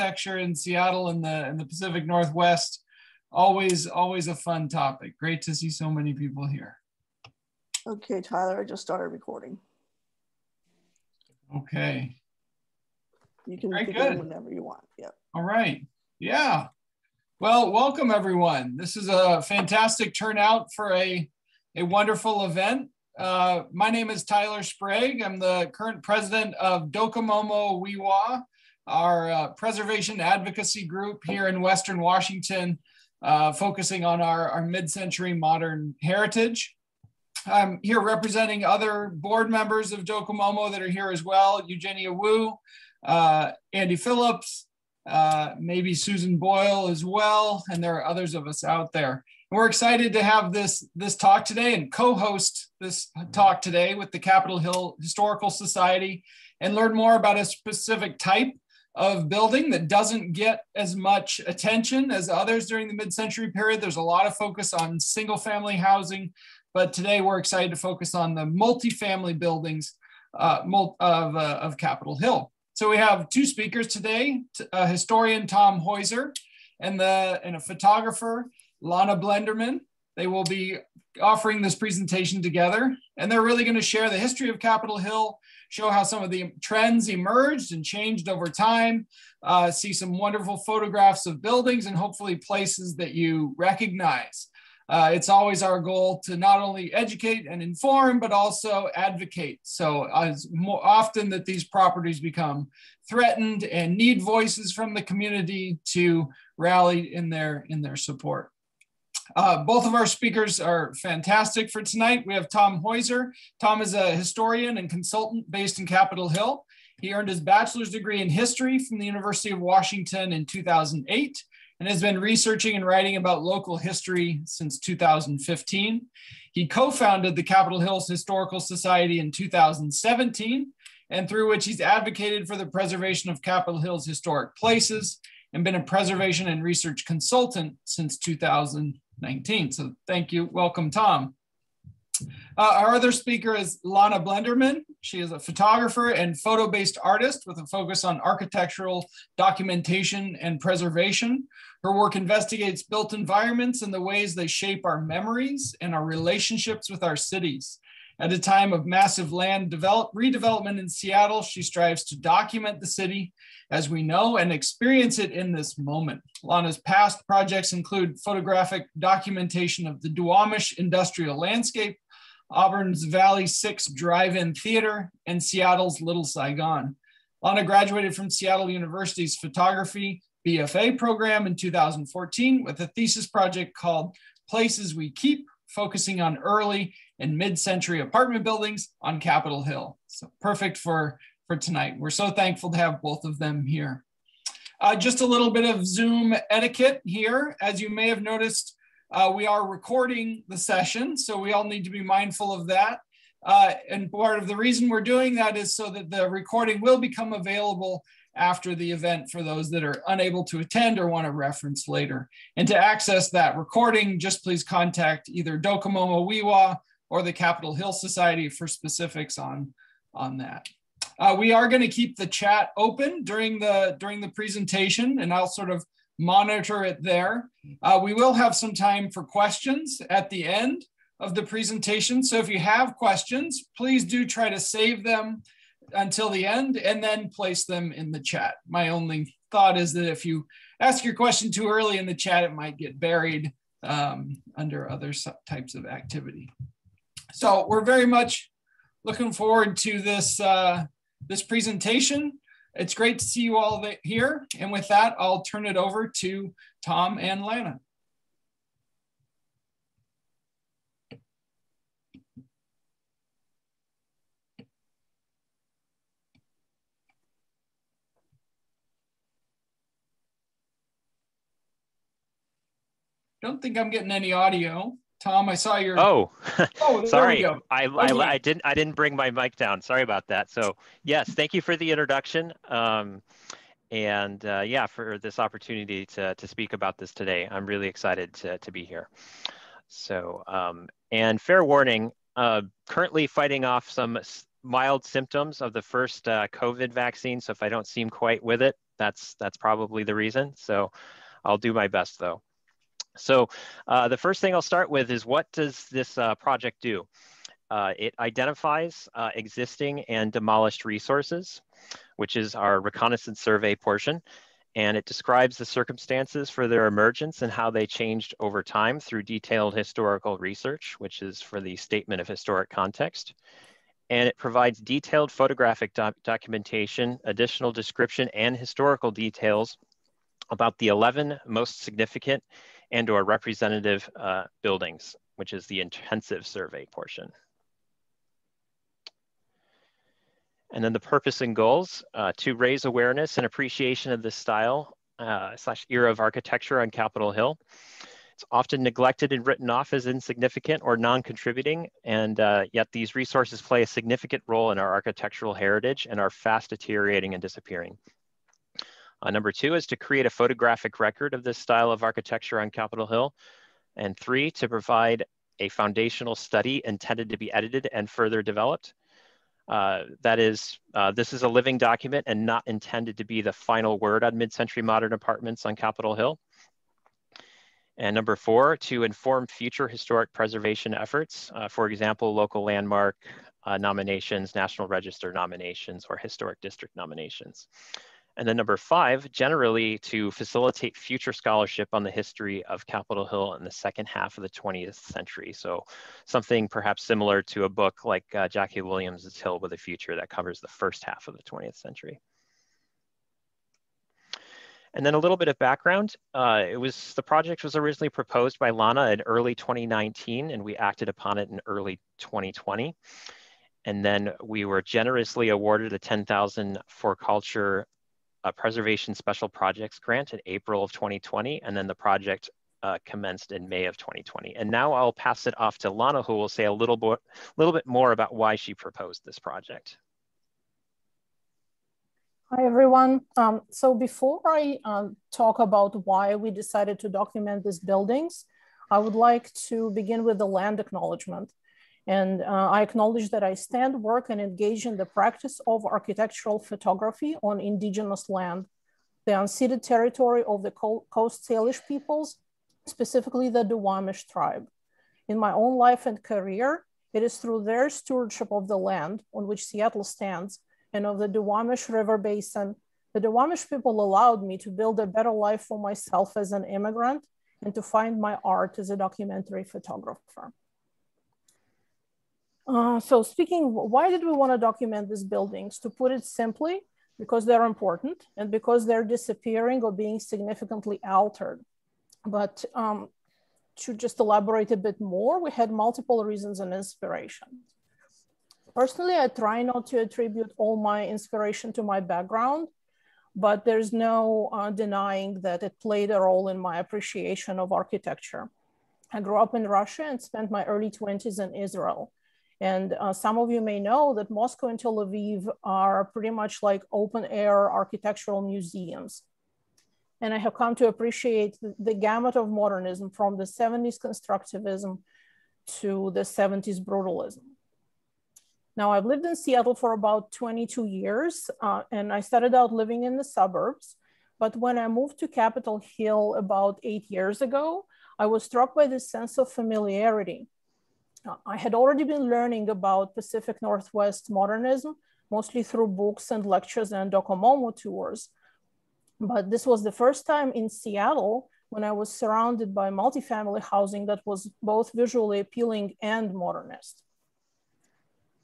architecture in Seattle and the in the Pacific Northwest. Always, always a fun topic. Great to see so many people here. Okay, Tyler, I just started recording. Okay. You can Very begin good. whenever you want. Yep. All right. Yeah. Well, welcome everyone. This is a fantastic turnout for a, a wonderful event. Uh, my name is Tyler Sprague. I'm the current president of Docomomo WEWA, our uh, preservation advocacy group here in Western Washington, uh, focusing on our, our mid-century modern heritage. I'm here representing other board members of Docomomo that are here as well, Eugenia Wu, uh, Andy Phillips, uh, maybe Susan Boyle as well, and there are others of us out there. And we're excited to have this, this talk today and co-host this talk today with the Capitol Hill Historical Society and learn more about a specific type of building that doesn't get as much attention as others during the mid-century period. There's a lot of focus on single family housing, but today we're excited to focus on the multifamily buildings uh, of, uh, of Capitol Hill. So we have two speakers today, a historian Tom Heuser and, the, and a photographer, Lana Blinderman. They will be offering this presentation together and they're really gonna share the history of Capitol Hill, show how some of the trends emerged and changed over time, uh, see some wonderful photographs of buildings and hopefully places that you recognize. Uh, it's always our goal to not only educate and inform, but also advocate. So as more often that these properties become threatened and need voices from the community to rally in their, in their support. Uh, both of our speakers are fantastic for tonight. We have Tom Heuser. Tom is a historian and consultant based in Capitol Hill. He earned his bachelor's degree in history from the University of Washington in 2008 and has been researching and writing about local history since 2015. He co-founded the Capitol Hills Historical Society in 2017, and through which he's advocated for the preservation of Capitol Hill's historic places and been a preservation and research consultant since 2019. So thank you. Welcome, Tom. Uh, our other speaker is Lana Blinderman. She is a photographer and photo-based artist with a focus on architectural documentation and preservation. Her work investigates built environments and the ways they shape our memories and our relationships with our cities. At a time of massive land develop, redevelopment in Seattle, she strives to document the city as we know and experience it in this moment. Lana's past projects include photographic documentation of the Duwamish industrial landscape, Auburn's Valley 6 Drive-In Theater, and Seattle's Little Saigon. Lana graduated from Seattle University's photography BFA program in 2014 with a thesis project called Places We Keep, focusing on early and mid-century apartment buildings on Capitol Hill. So perfect for, for tonight. We're so thankful to have both of them here. Uh, just a little bit of Zoom etiquette here. As you may have noticed, uh, we are recording the session, so we all need to be mindful of that. Uh, and part of the reason we're doing that is so that the recording will become available after the event for those that are unable to attend or want to reference later. And to access that recording, just please contact either Docomomo WEWA or the Capitol Hill Society for specifics on, on that. Uh, we are going to keep the chat open during the, during the presentation and I'll sort of monitor it there. Uh, we will have some time for questions at the end of the presentation. So if you have questions, please do try to save them until the end and then place them in the chat. My only thought is that if you ask your question too early in the chat, it might get buried um, under other types of activity. So we're very much looking forward to this, uh, this presentation. It's great to see you all here. And with that, I'll turn it over to Tom and Lana. Don't think I'm getting any audio. Tom, I saw your. Oh, oh sorry. I, I, I, didn't I didn't bring my mic down. Sorry about that. So yes, thank you for the introduction. Um, and uh, yeah, for this opportunity to, to speak about this today. I'm really excited to, to be here. So, um, and fair warning, uh, currently fighting off some mild symptoms of the first uh, COVID vaccine. So if I don't seem quite with it, that's that's probably the reason. So I'll do my best though. So uh, the first thing I'll start with is what does this uh, project do? Uh, it identifies uh, existing and demolished resources, which is our reconnaissance survey portion. And it describes the circumstances for their emergence and how they changed over time through detailed historical research, which is for the statement of historic context. And it provides detailed photographic doc documentation, additional description, and historical details about the 11 most significant and or representative uh, buildings, which is the intensive survey portion. And then the purpose and goals, uh, to raise awareness and appreciation of this style uh, slash era of architecture on Capitol Hill. It's often neglected and written off as insignificant or non-contributing, and uh, yet these resources play a significant role in our architectural heritage and are fast deteriorating and disappearing. Uh, number two is to create a photographic record of this style of architecture on Capitol Hill. And three, to provide a foundational study intended to be edited and further developed. Uh, that is, uh, this is a living document and not intended to be the final word on mid-century modern apartments on Capitol Hill. And number four, to inform future historic preservation efforts, uh, for example, local landmark uh, nominations, National Register nominations, or historic district nominations. And then number five, generally to facilitate future scholarship on the history of Capitol Hill in the second half of the 20th century. So something perhaps similar to a book like uh, Jackie Williams' Hill with a Future that covers the first half of the 20th century. And then a little bit of background. Uh, it was the project was originally proposed by Lana in early 2019, and we acted upon it in early 2020. And then we were generously awarded a 10,000 4Culture a preservation special projects grant in April of 2020, and then the project uh, commenced in May of 2020. And now I'll pass it off to Lana, who will say a little, bit, little bit more about why she proposed this project. Hi, everyone. Um, so before I um, talk about why we decided to document these buildings, I would like to begin with the land acknowledgement. And uh, I acknowledge that I stand, work, and engage in the practice of architectural photography on indigenous land, the unceded territory of the Coast Salish peoples, specifically the Duwamish tribe. In my own life and career, it is through their stewardship of the land on which Seattle stands and of the Duwamish River Basin, the Duwamish people allowed me to build a better life for myself as an immigrant and to find my art as a documentary photographer. Uh, so speaking, why did we want to document these buildings? To put it simply, because they're important and because they're disappearing or being significantly altered. But um, to just elaborate a bit more, we had multiple reasons and inspirations. Personally, I try not to attribute all my inspiration to my background, but there's no uh, denying that it played a role in my appreciation of architecture. I grew up in Russia and spent my early 20s in Israel. And uh, some of you may know that Moscow and Tel Aviv are pretty much like open air architectural museums. And I have come to appreciate the, the gamut of modernism from the 70s constructivism to the 70s brutalism. Now, I've lived in Seattle for about 22 years, uh, and I started out living in the suburbs. But when I moved to Capitol Hill about eight years ago, I was struck by this sense of familiarity I had already been learning about Pacific Northwest modernism, mostly through books and lectures and Docomomo tours. But this was the first time in Seattle when I was surrounded by multifamily housing that was both visually appealing and modernist.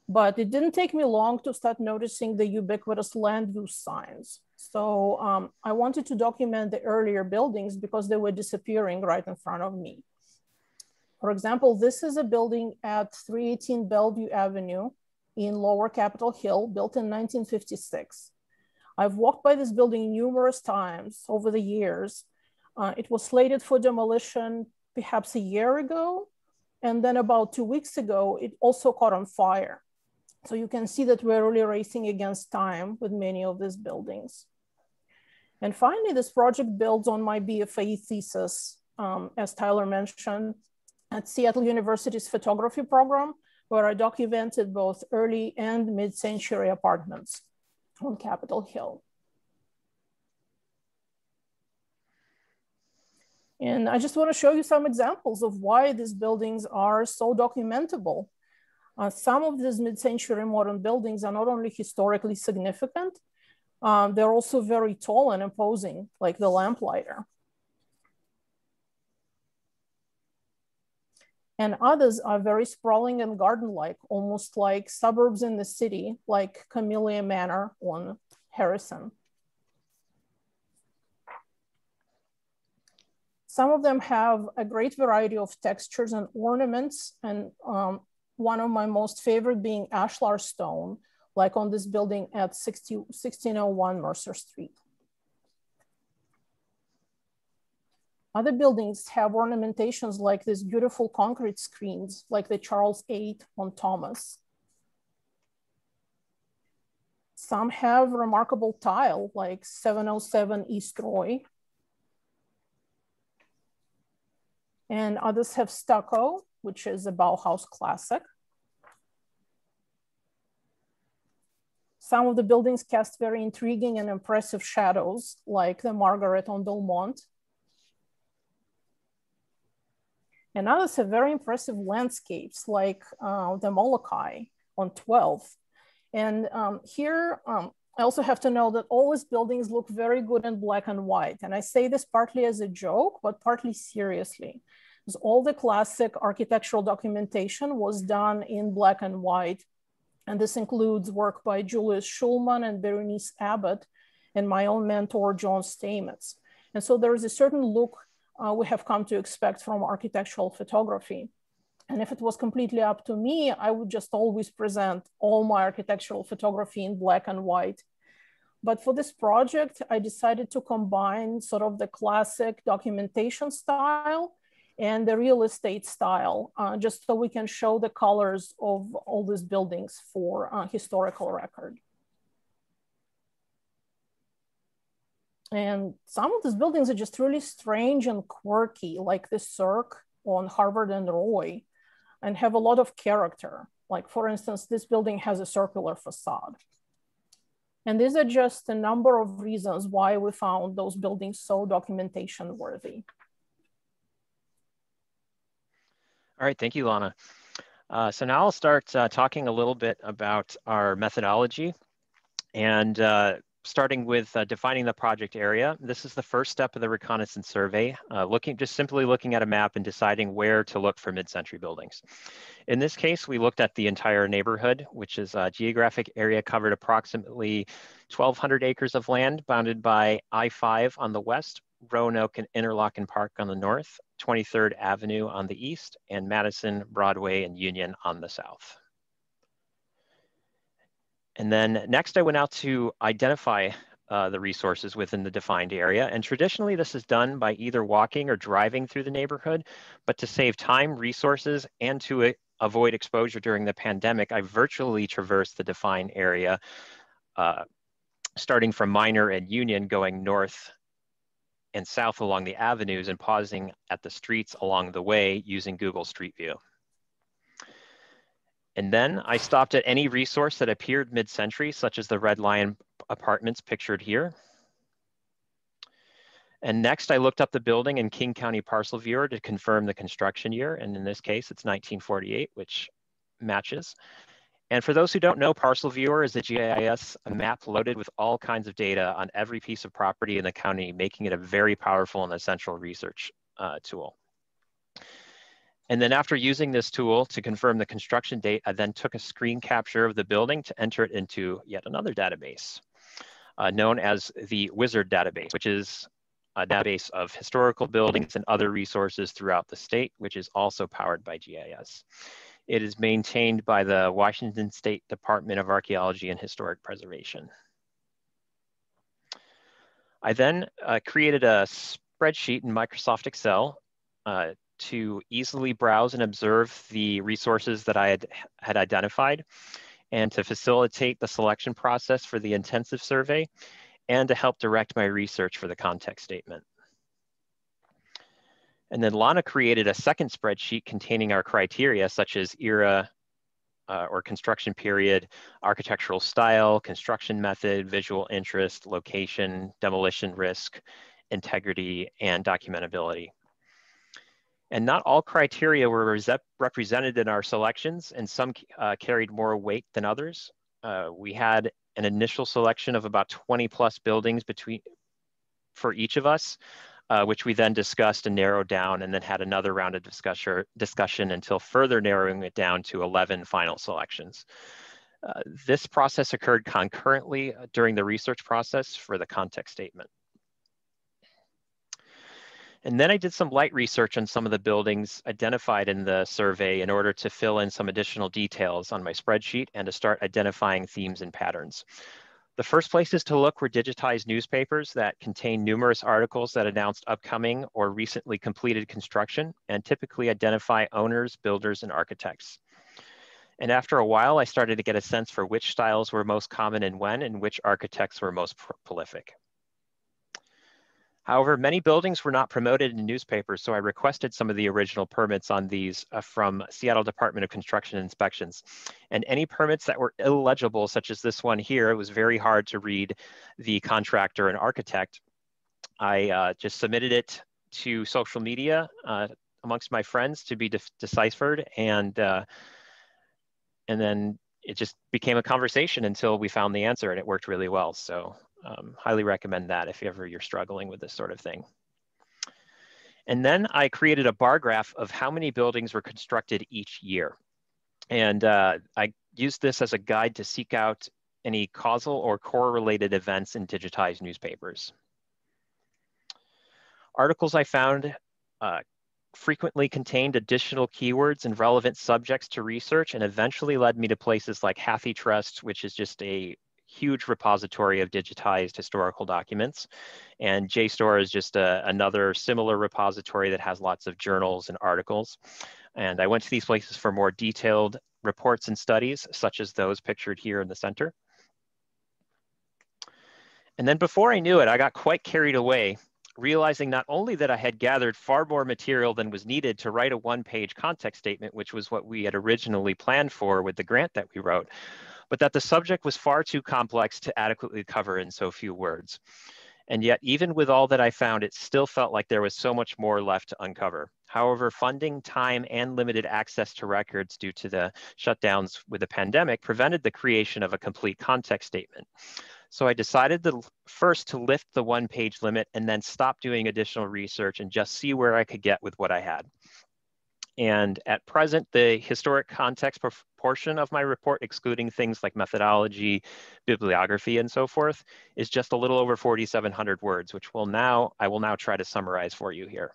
But it didn't take me long to start noticing the ubiquitous land use signs. So um, I wanted to document the earlier buildings because they were disappearing right in front of me. For example, this is a building at 318 Bellevue Avenue in Lower Capitol Hill, built in 1956. I've walked by this building numerous times over the years. Uh, it was slated for demolition perhaps a year ago. And then about two weeks ago, it also caught on fire. So you can see that we're really racing against time with many of these buildings. And finally, this project builds on my BFA thesis, um, as Tyler mentioned, at Seattle University's photography program, where I documented both early and mid-century apartments on Capitol Hill. And I just want to show you some examples of why these buildings are so documentable. Uh, some of these mid-century modern buildings are not only historically significant, um, they're also very tall and imposing, like the lamplighter. And others are very sprawling and garden-like, almost like suburbs in the city, like Camellia Manor on Harrison. Some of them have a great variety of textures and ornaments, and um, one of my most favorite being ashlar stone, like on this building at 60, 1601 Mercer Street. Other buildings have ornamentations like these beautiful concrete screens, like the Charles VIII on Thomas. Some have remarkable tile, like 707 East Roy. And others have stucco, which is a Bauhaus classic. Some of the buildings cast very intriguing and impressive shadows, like the Margaret on Belmont. And others have very impressive landscapes, like uh, the Molokai on 12. And um, here, um, I also have to know that all these buildings look very good in black and white. And I say this partly as a joke, but partly seriously. Because all the classic architectural documentation was done in black and white and this includes work by Julius Shulman and Berenice Abbott and my own mentor, John Stamos. And so there is a certain look uh, we have come to expect from architectural photography. And if it was completely up to me, I would just always present all my architectural photography in black and white. But for this project, I decided to combine sort of the classic documentation style and the real estate style, uh, just so we can show the colors of all these buildings for uh, historical record. And some of these buildings are just really strange and quirky, like the Cirque on Harvard and Roy, and have a lot of character. Like for instance, this building has a circular facade. And these are just a number of reasons why we found those buildings so documentation worthy. All right, thank you, Lana. Uh, so now I'll start uh, talking a little bit about our methodology and uh, starting with uh, defining the project area. This is the first step of the reconnaissance survey, uh, looking just simply looking at a map and deciding where to look for mid-century buildings. In this case, we looked at the entire neighborhood, which is a geographic area covered approximately 1,200 acres of land bounded by I-5 on the west, Roanoke and Interlaken Park on the north, 23rd Avenue on the east, and Madison, Broadway, and Union on the south. And then next I went out to identify uh, the resources within the defined area. And traditionally this is done by either walking or driving through the neighborhood, but to save time, resources, and to avoid exposure during the pandemic, I virtually traversed the defined area, uh, starting from Minor and Union going north and south along the avenues and pausing at the streets along the way using Google Street View. And then I stopped at any resource that appeared mid-century, such as the Red Lion apartments pictured here. And next I looked up the building in King County Parcel Viewer to confirm the construction year. And in this case, it's 1948, which matches. And for those who don't know, Parcel Viewer is a GIS a map loaded with all kinds of data on every piece of property in the county, making it a very powerful and essential research uh, tool. And then after using this tool to confirm the construction date, I then took a screen capture of the building to enter it into yet another database uh, known as the WISAARD database, which is a database of historical buildings and other resources throughout the state, which is also powered by GIS. It is maintained by the Washington State Department of Archaeology and Historic Preservation. I then uh, created a spreadsheet in Microsoft Excel uh, to easily browse and observe the resources that I had, had identified and to facilitate the selection process for the intensive survey and to help direct my research for the context statement. And then Lana created a second spreadsheet containing our criteria such as era uh, or construction period, architectural style, construction method, visual interest, location, demolition risk, integrity, and documentability. And not all criteria were represented in our selections and some uh, carried more weight than others. Uh, we had an initial selection of about 20 plus buildings between for each of us, uh, which we then discussed and narrowed down and then had another round of discussion, discussion until further narrowing it down to 11 final selections. Uh, this process occurred concurrently uh, during the research process for the context statement. And then I did some light research on some of the buildings identified in the survey in order to fill in some additional details on my spreadsheet and to start identifying themes and patterns. The first places to look were digitized newspapers that contain numerous articles that announced upcoming or recently completed construction and typically identify owners, builders, and architects. And after a while, I started to get a sense for which styles were most common and when, and which architects were most prolific. However, many buildings were not promoted in newspapers, so I requested some of the original permits on these uh, from Seattle Department of Construction Inspections. And any permits that were illegible, such as this one here, it was very hard to read the contractor and architect. I uh, just submitted it to social media uh, amongst my friends to be de deciphered and uh, and then it just became a conversation until we found the answer and it worked really well. So um, highly recommend that if ever you're struggling with this sort of thing. And then I created a bar graph of how many buildings were constructed each year. And uh, I used this as a guide to seek out any causal or correlated events in digitized newspapers. Articles I found uh, frequently contained additional keywords and relevant subjects to research and eventually led me to places like HathiTrust, which is just a huge repository of digitized historical documents. And JSTOR is just a, another similar repository that has lots of journals and articles. And I went to these places for more detailed reports and studies, such as those pictured here in the center. And then before I knew it, I got quite carried away, realizing not only that I had gathered far more material than was needed to write a one-page context statement, which was what we had originally planned for with the grant that we wrote, but that the subject was far too complex to adequately cover in so few words. And yet, even with all that I found, it still felt like there was so much more left to uncover. However, funding, time, and limited access to records due to the shutdowns with the pandemic prevented the creation of a complete context statement. So I decided to first to lift the one page limit and then stop doing additional research and just see where I could get with what I had. And at present, the historic context portion of my report, excluding things like methodology, bibliography, and so forth, is just a little over 4,700 words, which will now, I will now try to summarize for you here.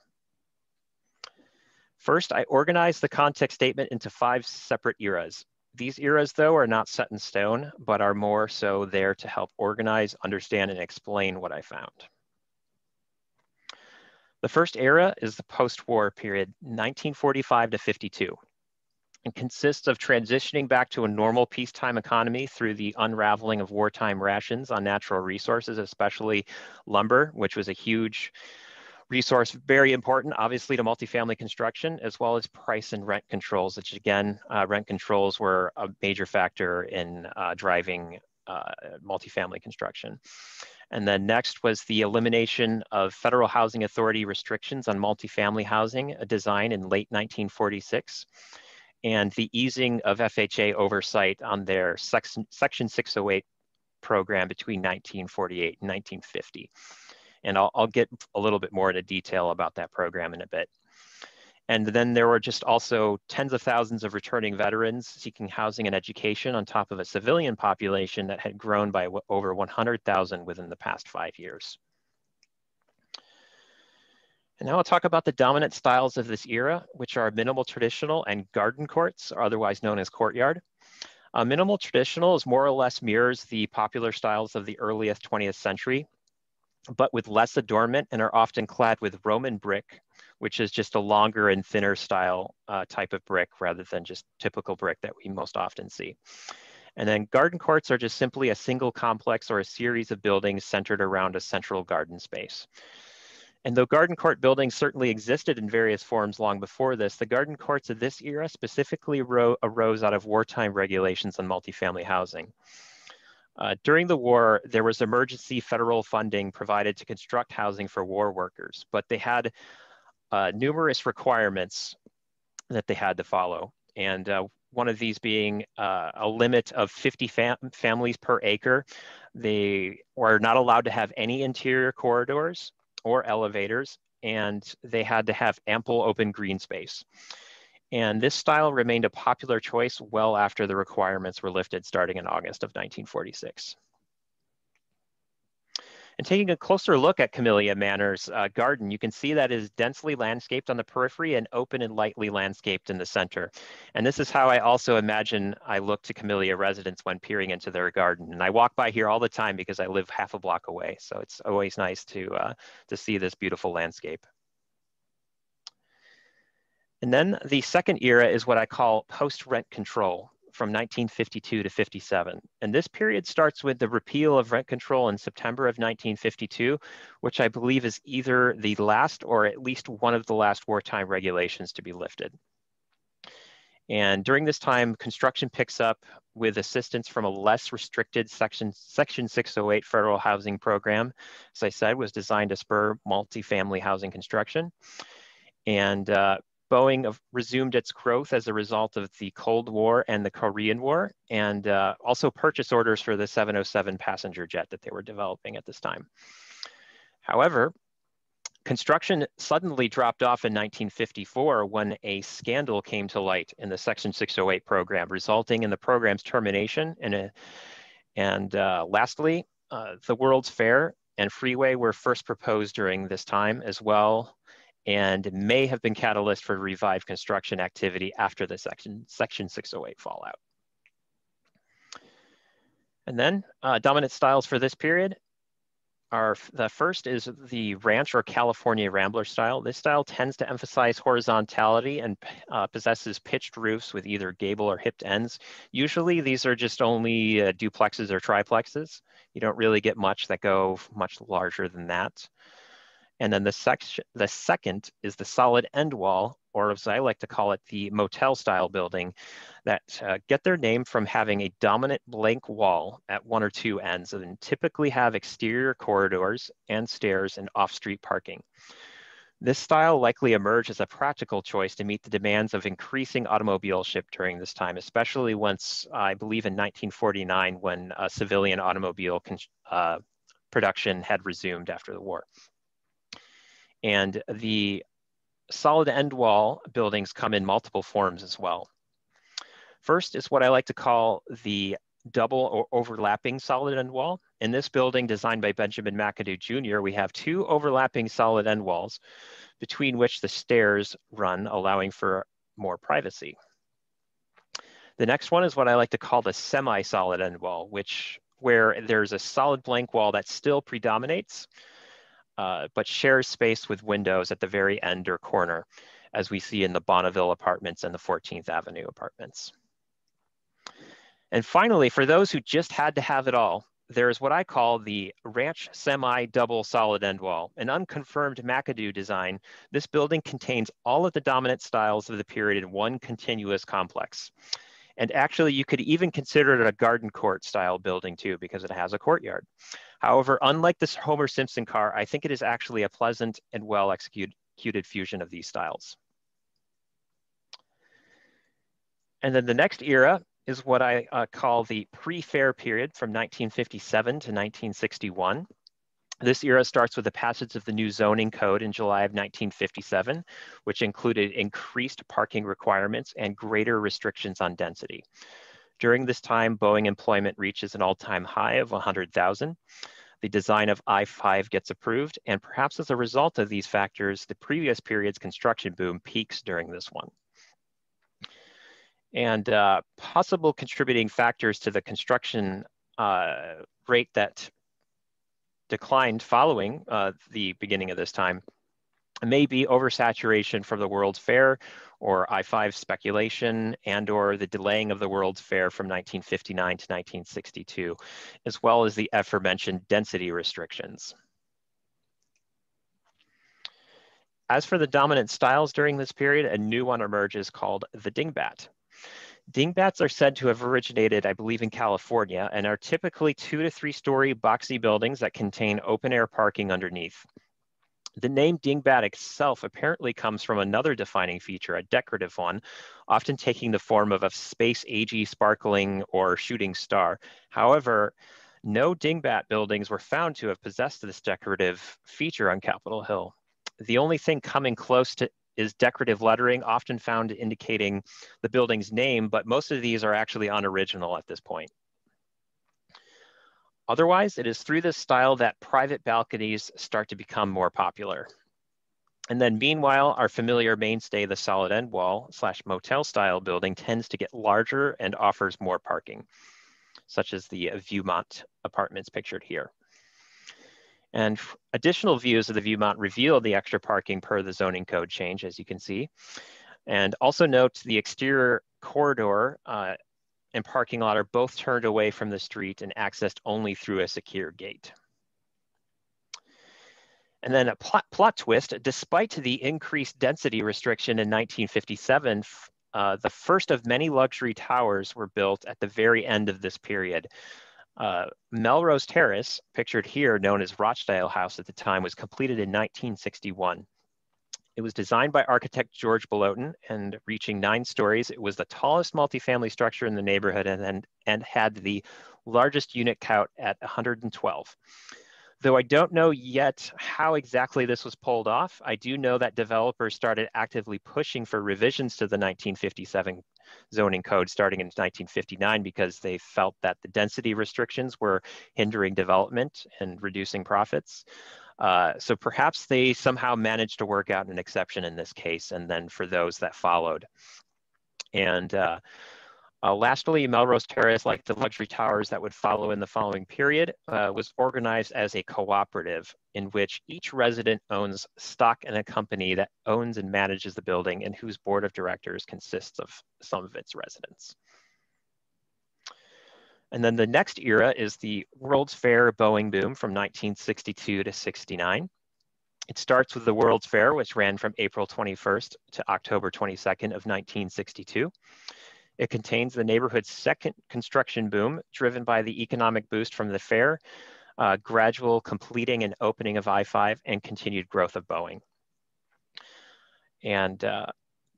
First, I organized the context statement into five separate eras. These eras, though, are not set in stone, but are more so there to help organize, understand, and explain what I found. The first era is the post-war period, 1945 to 52, and consists of transitioning back to a normal peacetime economy through the unraveling of wartime rations on natural resources, especially lumber, which was a huge resource, very important, obviously, to multifamily construction, as well as price and rent controls, which again, uh, rent controls were a major factor in uh, driving uh, multifamily construction. And then next was the elimination of Federal Housing Authority restrictions on multifamily housing, a design in late 1946, and the easing of FHA oversight on their section, section 608 program between 1948 and 1950. And I'll, I'll get a little bit more into detail about that program in a bit. And then there were just also tens of thousands of returning veterans seeking housing and education on top of a civilian population that had grown by over 100,000 within the past five years. And now I'll talk about the dominant styles of this era, which are minimal traditional and garden courts, or otherwise known as courtyard. Uh, minimal traditional is more or less mirrors the popular styles of the earliest 20th century, but with less adornment and are often clad with Roman brick, which is just a longer and thinner style uh, type of brick rather than just typical brick that we most often see. And then garden courts are just simply a single complex or a series of buildings centered around a central garden space. And though garden court buildings certainly existed in various forms long before this, the garden courts of this era specifically arose out of wartime regulations on multifamily housing. Uh, during the war, there was emergency federal funding provided to construct housing for war workers, but they had uh, numerous requirements that they had to follow. And uh, one of these being uh, a limit of 50 fam families per acre. They were not allowed to have any interior corridors or elevators, and they had to have ample open green space. And this style remained a popular choice well after the requirements were lifted starting in August of 1946. And taking a closer look at Camellia Manor's uh, garden, you can see that it is densely landscaped on the periphery and open and lightly landscaped in the center. And this is how I also imagine I look to Camellia residents when peering into their garden. And I walk by here all the time because I live half a block away. So it's always nice to, uh, to see this beautiful landscape. And then the second era is what I call post-rent control from 1952 to 57. And this period starts with the repeal of rent control in September of 1952, which I believe is either the last or at least one of the last wartime regulations to be lifted. And during this time, construction picks up with assistance from a less restricted Section, Section 608 federal housing program, as I said, was designed to spur multifamily housing construction. And uh, Boeing resumed its growth as a result of the Cold War and the Korean War, and uh, also purchase orders for the 707 passenger jet that they were developing at this time. However, construction suddenly dropped off in 1954 when a scandal came to light in the Section 608 program, resulting in the program's termination. And, a, and uh, lastly, uh, the World's Fair and Freeway were first proposed during this time as well and may have been catalyst for revived construction activity after the section, section 608 fallout. And then uh, dominant styles for this period are, the first is the ranch or California Rambler style. This style tends to emphasize horizontality and uh, possesses pitched roofs with either gable or hipped ends. Usually these are just only uh, duplexes or triplexes. You don't really get much that go much larger than that. And then the, section, the second is the solid end wall, or as I like to call it, the motel style building that uh, get their name from having a dominant blank wall at one or two ends and typically have exterior corridors and stairs and off-street parking. This style likely emerged as a practical choice to meet the demands of increasing automobile ship during this time, especially once, I believe in 1949, when civilian automobile uh, production had resumed after the war. And the solid end wall buildings come in multiple forms as well. First is what I like to call the double or overlapping solid end wall. In this building designed by Benjamin McAdoo Jr., we have two overlapping solid end walls between which the stairs run, allowing for more privacy. The next one is what I like to call the semi-solid end wall, which where there's a solid blank wall that still predominates, uh, but shares space with windows at the very end or corner, as we see in the Bonneville apartments and the 14th Avenue apartments. And finally, for those who just had to have it all, there is what I call the ranch semi-double solid end wall, an unconfirmed McAdoo design. This building contains all of the dominant styles of the period in one continuous complex. And actually, you could even consider it a garden court style building too, because it has a courtyard. However, unlike this Homer Simpson car, I think it is actually a pleasant and well executed fusion of these styles. And then the next era is what I uh, call the pre-fair period from 1957 to 1961. This era starts with the passage of the new zoning code in July of 1957, which included increased parking requirements and greater restrictions on density. During this time, Boeing employment reaches an all-time high of 100,000. The design of I-5 gets approved, and perhaps as a result of these factors, the previous period's construction boom peaks during this one. And uh, possible contributing factors to the construction uh, rate that declined following uh, the beginning of this time may be oversaturation from the World's Fair or I-5 speculation and or the delaying of the World's Fair from 1959 to 1962, as well as the aforementioned density restrictions. As for the dominant styles during this period, a new one emerges called the dingbat. Dingbats are said to have originated, I believe, in California and are typically two to three story boxy buildings that contain open air parking underneath. The name dingbat itself apparently comes from another defining feature, a decorative one, often taking the form of a space-agey sparkling or shooting star. However, no dingbat buildings were found to have possessed this decorative feature on Capitol Hill. The only thing coming close to is decorative lettering, often found indicating the building's name, but most of these are actually unoriginal at this point. Otherwise, it is through this style that private balconies start to become more popular. And then meanwhile, our familiar mainstay, the solid end wall slash motel style building tends to get larger and offers more parking, such as the Viewmont apartments pictured here. And additional views of the Viewmont reveal the extra parking per the zoning code change, as you can see. And also note the exterior corridor uh, and parking lot are both turned away from the street and accessed only through a secure gate. And then a plot, plot twist, despite the increased density restriction in 1957, uh, the first of many luxury towers were built at the very end of this period. Uh, Melrose Terrace, pictured here, known as Rochdale House at the time, was completed in 1961. It was designed by architect George Belotin and reaching nine stories. It was the tallest multifamily structure in the neighborhood and, and, and had the largest unit count at 112. Though I don't know yet how exactly this was pulled off, I do know that developers started actively pushing for revisions to the 1957 zoning code starting in 1959 because they felt that the density restrictions were hindering development and reducing profits. Uh, so perhaps they somehow managed to work out an exception in this case and then for those that followed. And uh, uh, lastly, Melrose Terrace, like the luxury towers that would follow in the following period, uh, was organized as a cooperative in which each resident owns stock in a company that owns and manages the building and whose board of directors consists of some of its residents. And then the next era is the World's Fair Boeing boom from 1962 to 69. It starts with the World's Fair, which ran from April 21st to October 22nd of 1962. It contains the neighborhood's second construction boom, driven by the economic boost from the fair, uh, gradual completing and opening of I-5, and continued growth of Boeing. And uh,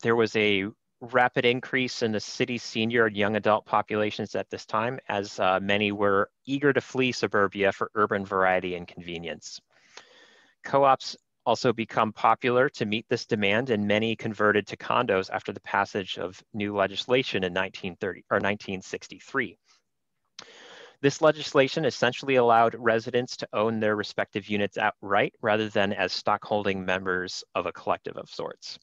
there was a rapid increase in the city's senior and young adult populations at this time, as uh, many were eager to flee suburbia for urban variety and convenience. Co-ops also become popular to meet this demand and many converted to condos after the passage of new legislation in 1930 or 1963. This legislation essentially allowed residents to own their respective units outright rather than as stockholding members of a collective of sorts.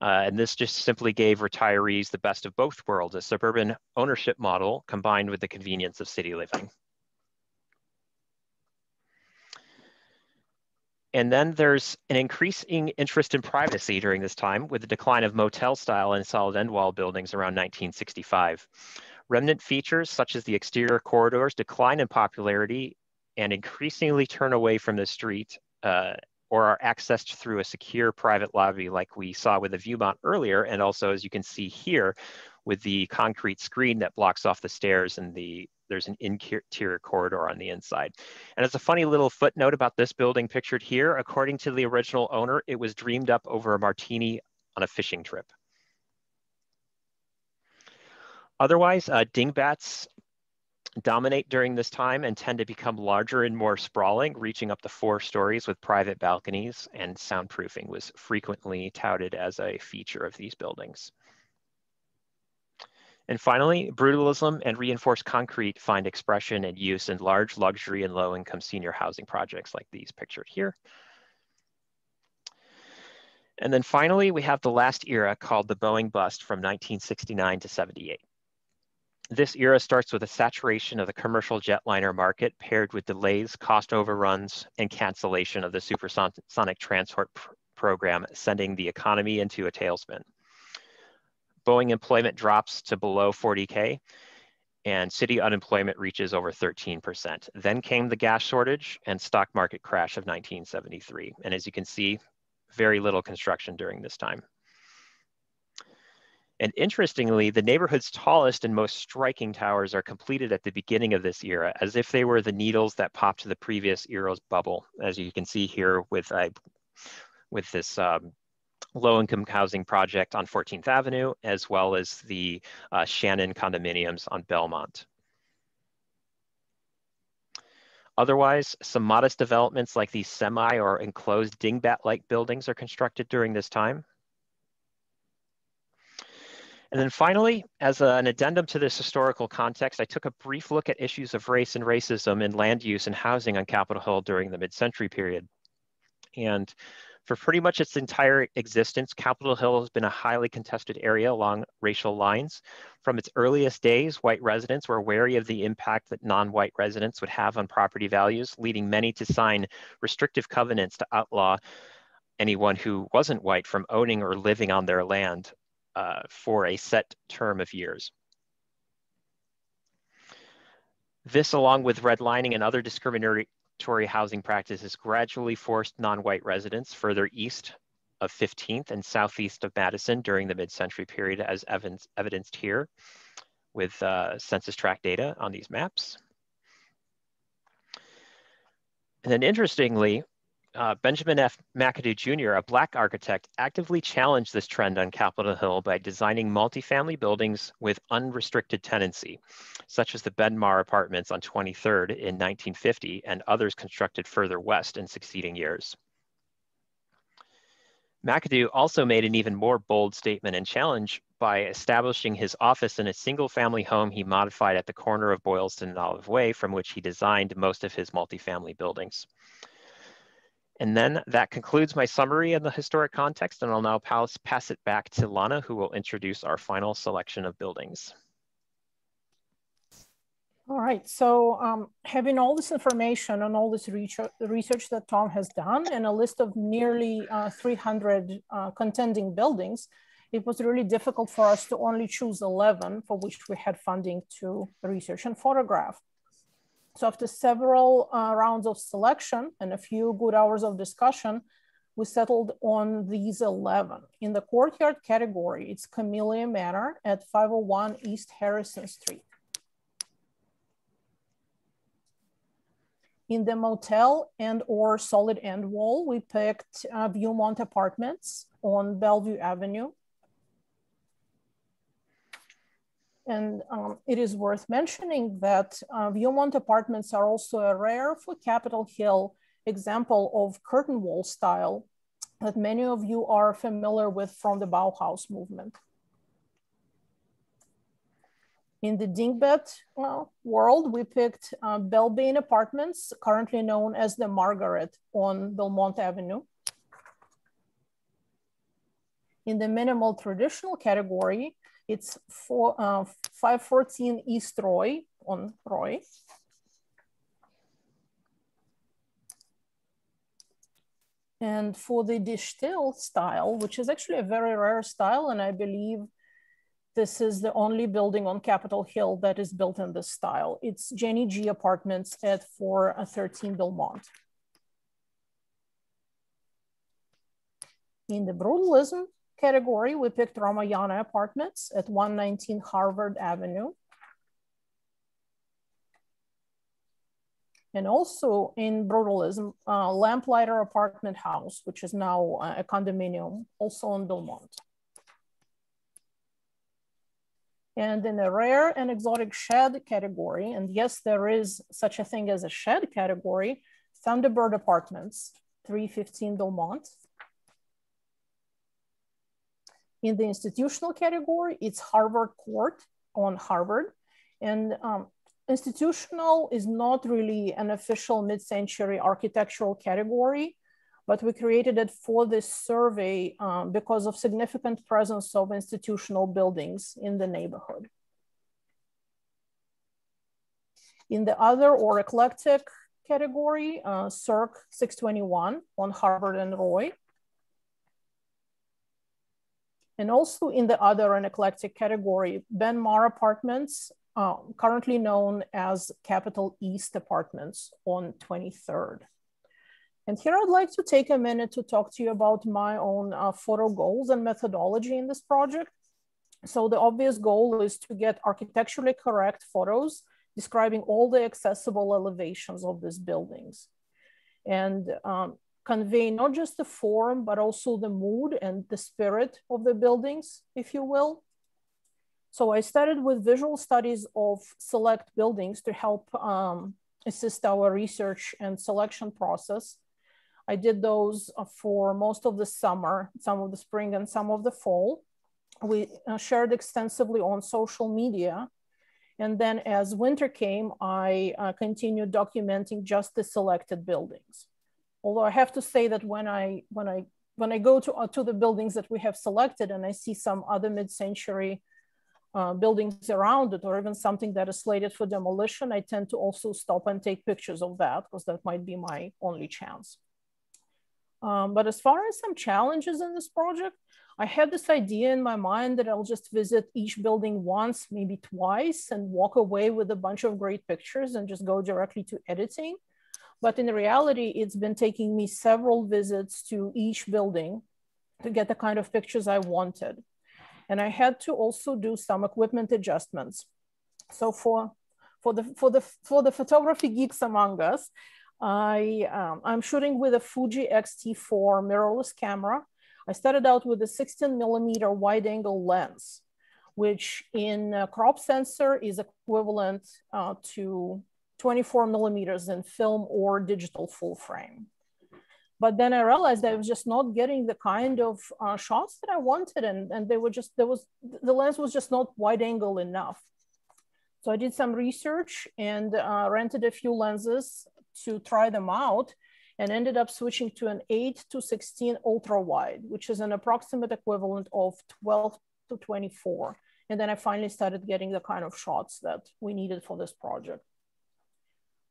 Uh, and this just simply gave retirees the best of both worlds, a suburban ownership model combined with the convenience of city living. And then there's an increasing interest in privacy during this time with the decline of motel style and solid end wall buildings around 1965. Remnant features such as the exterior corridors decline in popularity and increasingly turn away from the street uh, or are accessed through a secure private lobby like we saw with the Viewmont earlier, and also as you can see here with the concrete screen that blocks off the stairs and the there's an interior corridor on the inside. And as a funny little footnote about this building pictured here, according to the original owner, it was dreamed up over a martini on a fishing trip. Otherwise, uh, dingbats dominate during this time and tend to become larger and more sprawling, reaching up to four stories with private balconies, and soundproofing was frequently touted as a feature of these buildings. And finally, brutalism and reinforced concrete find expression and use in large luxury and low-income senior housing projects like these pictured here. And then finally, we have the last era called the Boeing bust from 1969 to 78. This era starts with a saturation of the commercial jetliner market paired with delays, cost overruns, and cancellation of the supersonic transport pr program, sending the economy into a tailspin. Boeing employment drops to below 40K and city unemployment reaches over 13%. Then came the gas shortage and stock market crash of 1973. And as you can see, very little construction during this time. And interestingly, the neighborhood's tallest and most striking towers are completed at the beginning of this era, as if they were the needles that popped the previous era's bubble, as you can see here with, uh, with this um, low-income housing project on 14th Avenue, as well as the uh, Shannon condominiums on Belmont. Otherwise, some modest developments like these semi or enclosed dingbat-like buildings are constructed during this time. And then finally, as an addendum to this historical context, I took a brief look at issues of race and racism in land use and housing on Capitol Hill during the mid-century period. And for pretty much its entire existence, Capitol Hill has been a highly contested area along racial lines. From its earliest days, white residents were wary of the impact that non-white residents would have on property values, leading many to sign restrictive covenants to outlaw anyone who wasn't white from owning or living on their land uh, for a set term of years. This, along with redlining and other discriminatory housing practices, gradually forced non-white residents further east of 15th and southeast of Madison during the mid-century period as evidenced here with uh, census tract data on these maps. And then interestingly, uh, Benjamin F. McAdoo Jr., a Black architect, actively challenged this trend on Capitol Hill by designing multifamily buildings with unrestricted tenancy, such as the Benmar Apartments on 23rd in 1950 and others constructed further west in succeeding years. McAdoo also made an even more bold statement and challenge by establishing his office in a single family home he modified at the corner of Boylston and Olive Way, from which he designed most of his multifamily buildings. And then that concludes my summary in the historic context, and I'll now pass, pass it back to Lana, who will introduce our final selection of buildings. All right, so um, having all this information and all this research, that Tom has done and a list of nearly uh, 300 uh, contending buildings, it was really difficult for us to only choose 11 for which we had funding to research and photograph. So after several uh, rounds of selection and a few good hours of discussion, we settled on these 11. In the courtyard category, it's Camellia Manor at 501 East Harrison Street. In the motel and or solid end wall, we picked uh, Viewmont Apartments on Bellevue Avenue And um, it is worth mentioning that uh, Viewmont apartments are also a rare for Capitol Hill example of curtain wall style that many of you are familiar with from the Bauhaus movement. In the Dingbat world, we picked uh, Belbane Apartments, currently known as the Margaret on Belmont Avenue. In the minimal traditional category, it's for, uh, 514 East Roy on Roy. And for the De Stijl style, which is actually a very rare style, and I believe this is the only building on Capitol Hill that is built in this style. It's Jenny G Apartments at 413 Belmont. In the brutalism category, we picked Ramayana Apartments at 119 Harvard Avenue. And also in Brutalism, uh, Lamplighter Apartment House, which is now uh, a condominium, also in Belmont. And in a rare and exotic shed category, and yes, there is such a thing as a shed category, Thunderbird Apartments, 315 Belmont. In the institutional category, it's Harvard Court on Harvard. And um, institutional is not really an official mid-century architectural category, but we created it for this survey um, because of significant presence of institutional buildings in the neighborhood. In the other or eclectic category, uh, Cirque 621 on Harvard and Roy, and also in the other and eclectic category, Ben Benmar Apartments, uh, currently known as Capital East Apartments on 23rd. And here I'd like to take a minute to talk to you about my own uh, photo goals and methodology in this project. So the obvious goal is to get architecturally correct photos describing all the accessible elevations of these buildings and um, convey not just the form, but also the mood and the spirit of the buildings, if you will. So I started with visual studies of select buildings to help um, assist our research and selection process. I did those uh, for most of the summer, some of the spring and some of the fall. We uh, shared extensively on social media. And then as winter came, I uh, continued documenting just the selected buildings. Although I have to say that when I, when I, when I go to, uh, to the buildings that we have selected and I see some other mid-century uh, buildings around it or even something that is slated for demolition, I tend to also stop and take pictures of that because that might be my only chance. Um, but as far as some challenges in this project, I had this idea in my mind that I'll just visit each building once, maybe twice, and walk away with a bunch of great pictures and just go directly to editing. But in reality, it's been taking me several visits to each building to get the kind of pictures I wanted. And I had to also do some equipment adjustments. So for, for, the, for, the, for the photography geeks among us, I, um, I'm shooting with a Fuji X-T4 mirrorless camera. I started out with a 16 millimeter wide angle lens, which in crop sensor is equivalent uh, to 24 millimeters in film or digital full frame. But then I realized I was just not getting the kind of uh, shots that I wanted. And, and they were just, there was, the lens was just not wide angle enough. So I did some research and uh, rented a few lenses to try them out and ended up switching to an 8 to 16 ultra wide, which is an approximate equivalent of 12 to 24. And then I finally started getting the kind of shots that we needed for this project.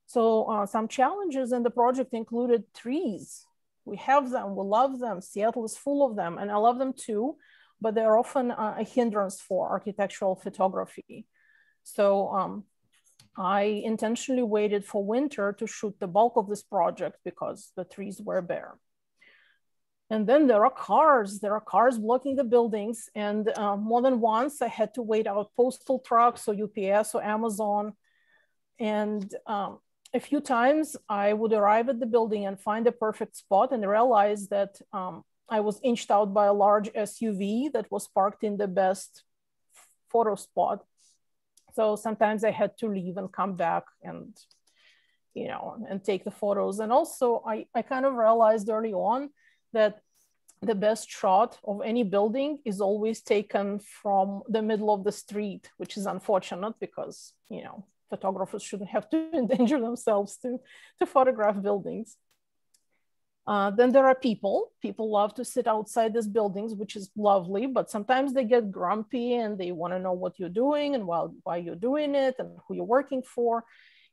So uh, some challenges in the project included trees. We have them, we love them. Seattle is full of them, and I love them too, but they're often uh, a hindrance for architectural photography. So um, I intentionally waited for winter to shoot the bulk of this project because the trees were bare. And then there are cars, there are cars blocking the buildings. And uh, more than once I had to wait out postal trucks or UPS or Amazon. And um, a few times I would arrive at the building and find a perfect spot and realize that um, I was inched out by a large SUV that was parked in the best photo spot. So sometimes I had to leave and come back and, you know, and take the photos. And also I, I kind of realized early on that the best shot of any building is always taken from the middle of the street, which is unfortunate because, you know, photographers shouldn't have to endanger themselves to, to photograph buildings. Uh, then there are people. People love to sit outside these buildings, which is lovely, but sometimes they get grumpy and they want to know what you're doing and why, why you're doing it and who you're working for.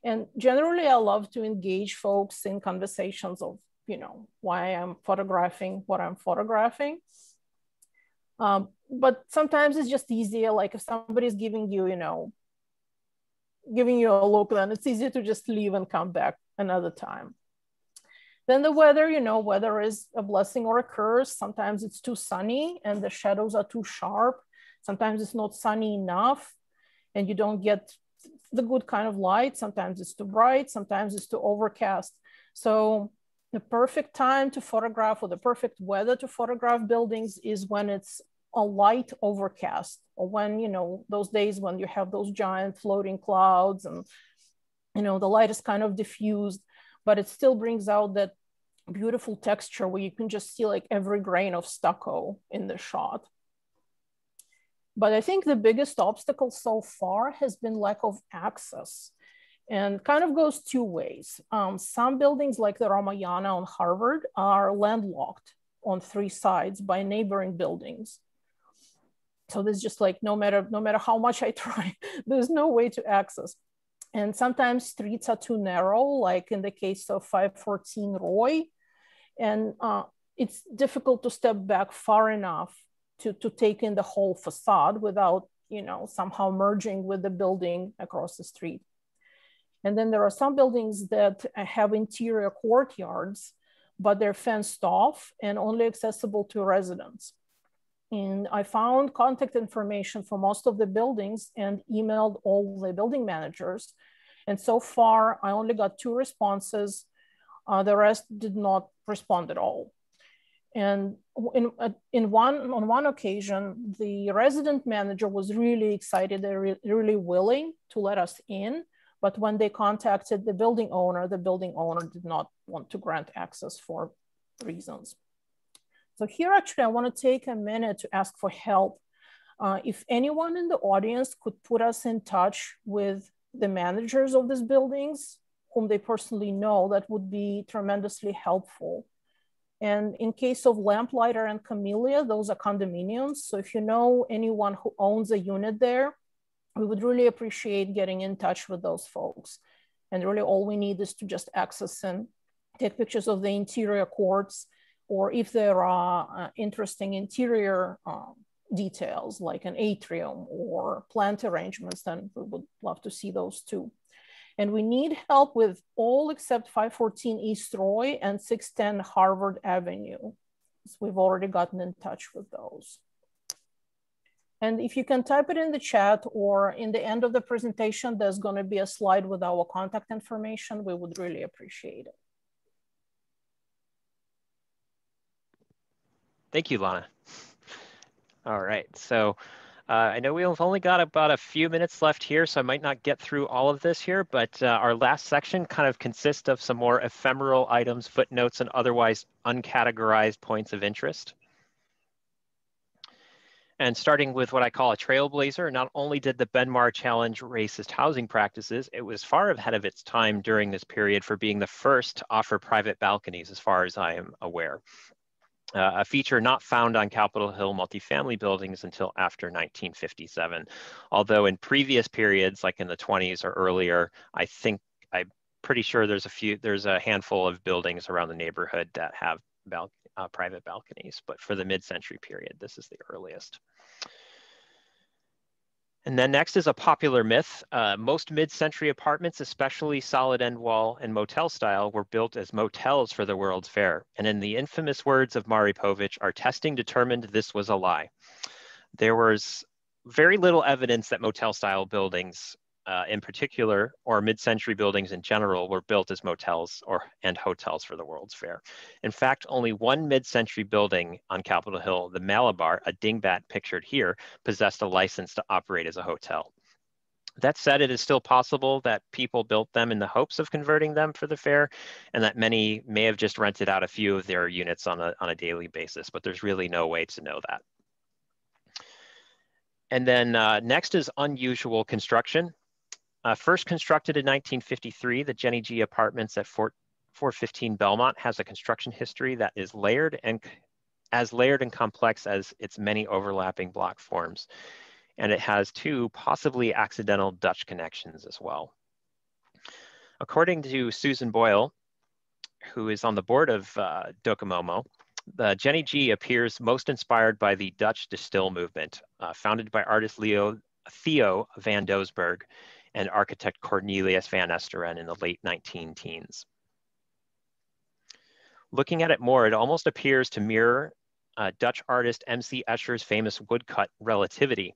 And generally, I love to engage folks in conversations of, you know, why I'm photographing what I'm photographing. Um, but sometimes it's just easier, like if somebody's giving you, you know, giving you a look, then it's easy to just leave and come back another time. Then the weather, you know, weather is a blessing or a curse. Sometimes it's too sunny and the shadows are too sharp. Sometimes it's not sunny enough and you don't get the good kind of light. Sometimes it's too bright, sometimes it's too overcast. So the perfect time to photograph or the perfect weather to photograph buildings is when it's a light overcast or when you know those days when you have those giant floating clouds and you know the light is kind of diffused but it still brings out that beautiful texture where you can just see like every grain of stucco in the shot. But i think the biggest obstacle so far has been lack of access and kind of goes two ways. Um, some buildings like the ramayana on harvard are landlocked on three sides by neighboring buildings so there's just like no matter no matter how much i try there's no way to access. And sometimes streets are too narrow like in the case of 514 roy. And uh, it's difficult to step back far enough to, to take in the whole facade without you know somehow merging with the building across the street. And then there are some buildings that have interior courtyards but they're fenced off and only accessible to residents And I found contact information for most of the buildings and emailed all the building managers. And so far, I only got two responses. Uh, the rest did not respond at all. And in, in one, on one occasion, the resident manager was really excited and re really willing to let us in. But when they contacted the building owner, the building owner did not want to grant access for reasons. So here actually, I wanna take a minute to ask for help. Uh, if anyone in the audience could put us in touch with the managers of these buildings, whom they personally know, that would be tremendously helpful. And in case of Lamplighter and Camellia, those are condominiums. So if you know anyone who owns a unit there, we would really appreciate getting in touch with those folks. And really all we need is to just access and take pictures of the interior courts, or if there are uh, interesting interior um, details like an atrium or plant arrangements, then we would love to see those too. And we need help with all except 514 East Roy and 610 Harvard Avenue. So we've already gotten in touch with those. And if you can type it in the chat or in the end of the presentation, there's gonna be a slide with our contact information. We would really appreciate it. Thank you, Lana. All right, so uh, I know we've only got about a few minutes left here, so I might not get through all of this here, but uh, our last section kind of consists of some more ephemeral items, footnotes, and otherwise uncategorized points of interest. And starting with what I call a trailblazer, not only did the Benmar challenge racist housing practices, it was far ahead of its time during this period for being the first to offer private balconies, as far as I am aware uh, a feature not found on Capitol Hill multifamily buildings until after 1957. Although in previous periods, like in the 20s or earlier, I think I'm pretty sure there's a few, there's a handful of buildings around the neighborhood that have bal uh, private balconies. But for the mid-century period, this is the earliest. And then next is a popular myth. Uh, most mid-century apartments, especially solid end wall and motel style, were built as motels for the World's Fair. And in the infamous words of Maury Povich, our testing determined this was a lie. There was very little evidence that motel style buildings uh, in particular, or mid-century buildings in general, were built as motels or and hotels for the World's Fair. In fact, only one mid-century building on Capitol Hill, the Malabar, a dingbat pictured here, possessed a license to operate as a hotel. That said, it is still possible that people built them in the hopes of converting them for the fair, and that many may have just rented out a few of their units on a, on a daily basis, but there's really no way to know that. And then uh, next is unusual construction. Uh, first constructed in 1953, the Jenny G Apartments at Fort, 415 Belmont has a construction history that is layered and as layered and complex as its many overlapping block forms. And it has two possibly accidental Dutch connections as well. According to Susan Boyle, who is on the board of uh, Docomomo, the Jenny G appears most inspired by the Dutch De Stijl movement, uh, founded by artist Leo Theo van Doesburg and architect Cornelius van Eesteren in the late 19 teens. Looking at it more, it almost appears to mirror uh, Dutch artist M.C. Escher's famous woodcut Relativity,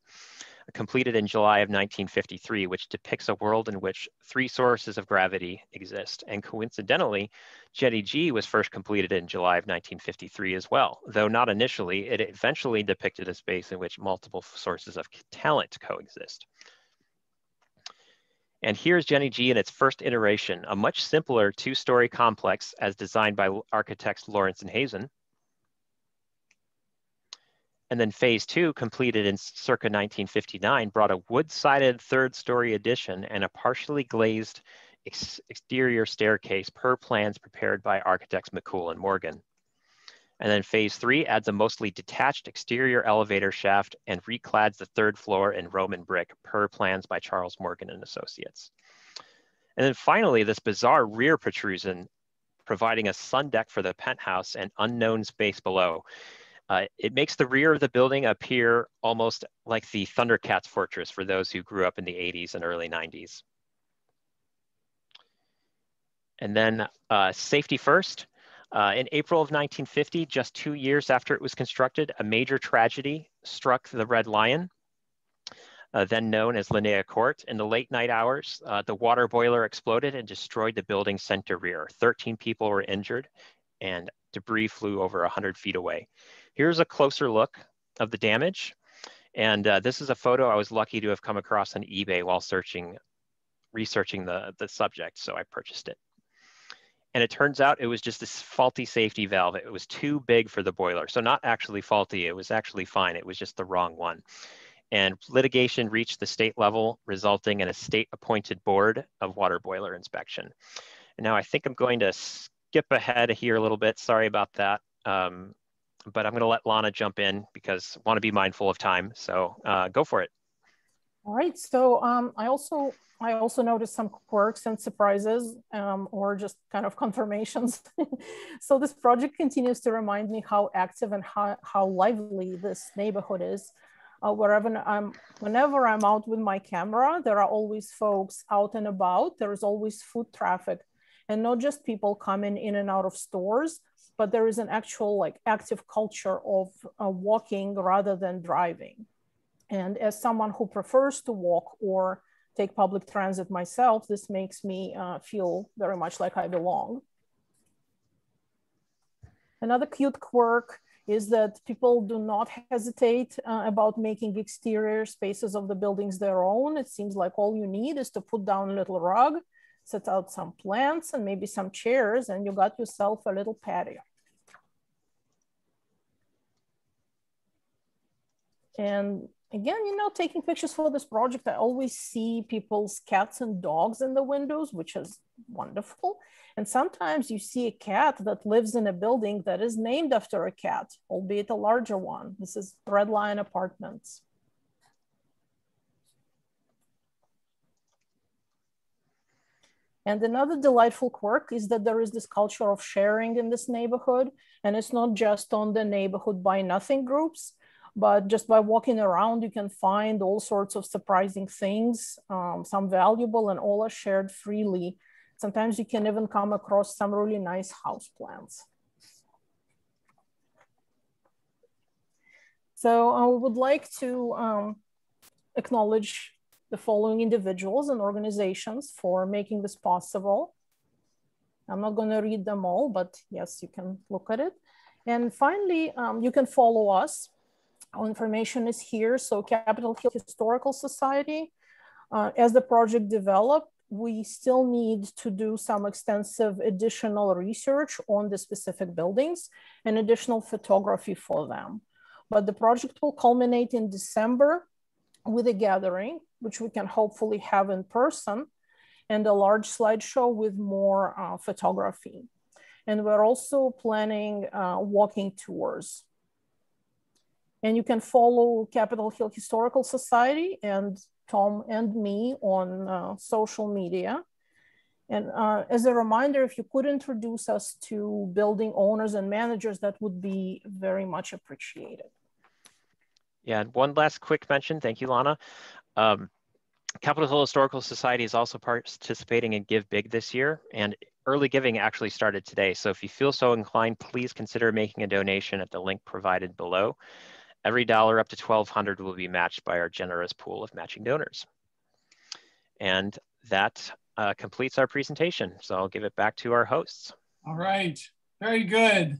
completed in July of 1953, which depicts a world in which three sources of gravity exist. And coincidentally, Jetty G was first completed in July of 1953 as well, though not initially, it eventually depicted a space in which multiple sources of talent coexist. And here's Jenny G in its first iteration, a much simpler two-story complex as designed by architects Lawrence and Hazen. And then phase two, completed in circa 1959, brought a wood-sided third story addition and a partially glazed ex exterior staircase per plans prepared by architects McCool and Morgan. And then phase three adds a mostly detached exterior elevator shaft and reclads the third floor in Roman brick per plans by Charles Morgan and Associates. And then finally, this bizarre rear protrusion providing a sun deck for the penthouse and unknown space below. Uh, it makes the rear of the building appear almost like the Thundercats fortress for those who grew up in the 80s and early 90s. And then uh, safety first. Uh, in April of 1950, just two years after it was constructed, a major tragedy struck the Red Lion, uh, then known as Linnea Court. In the late night hours, uh, the water boiler exploded and destroyed the building's center rear. 13 people were injured and debris flew over 100 feet away. Here's a closer look of the damage. And uh, this is a photo I was lucky to have come across on eBay while searching, researching the, the subject, so I purchased it. And it turns out it was just this faulty safety valve. It was too big for the boiler. So not actually faulty, it was actually fine. It was just the wrong one. And litigation reached the state level, resulting in a state appointed board of water boiler inspection. And now I think I'm going to skip ahead here a little bit. Sorry about that. Um, but I'm going to let Lana jump in because I want to be mindful of time. So uh, go for it. All right. So um, I also I also noticed some quirks and surprises um, or just kind of confirmations. so this project continues to remind me how active and how, how lively this neighborhood is. Uh, wherever I'm, whenever I'm out with my camera, there are always folks out and about. There is always foot traffic and not just people coming in and out of stores, but there is an actual like active culture of uh, walking rather than driving. And as someone who prefers to walk or take public transit myself, this makes me uh, feel very much like I belong. Another cute quirk is that people do not hesitate uh, about making exterior spaces of the buildings their own. It seems like all you need is to put down a little rug, set out some plants and maybe some chairs, and you got yourself a little patio. And again, you know, taking pictures for this project, I always see people's cats and dogs in the windows, which is wonderful. And sometimes you see a cat that lives in a building that is named after a cat, albeit a larger one. This is Red Lion Apartments. And another delightful quirk is that there is this culture of sharing in this neighborhood. And it's not just on the neighborhood buy nothing groups, but just by walking around, you can find all sorts of surprising things, um, some valuable and all are shared freely. Sometimes you can even come across some really nice house plants. So I would like to um, acknowledge the following individuals and organizations for making this possible. I'm not going to read them all, but yes, you can look at it. And finally, um, you can follow us our information is here. So Capitol Hill Historical Society, uh, as the project developed, we still need to do some extensive additional research on the specific buildings and additional photography for them. But the project will culminate in December with a gathering, which we can hopefully have in person, and a large slideshow with more uh, photography. And we're also planning uh, walking tours and you can follow Capitol Hill Historical Society and Tom and me on uh, social media. And uh, as a reminder, if you could introduce us to building owners and managers, that would be very much appreciated. Yeah, and one last quick mention. Thank you, Lana. Um, Capitol Hill Historical Society is also participating in Give Big this year, and early giving actually started today. So if you feel so inclined, please consider making a donation at the link provided below. Every dollar up to 1200 will be matched by our generous pool of matching donors. And that uh, completes our presentation. So I'll give it back to our hosts. All right, very good.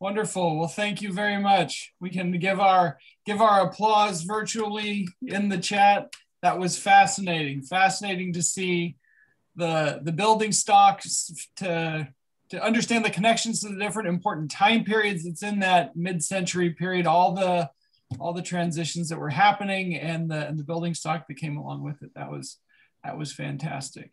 Wonderful. Well, thank you very much. We can give our give our applause virtually in the chat. That was fascinating. Fascinating to see the the building stocks to to understand the connections to the different important time periods that's in that mid-century period, all the all the transitions that were happening and the and the building stock that came along with it. That was that was fantastic.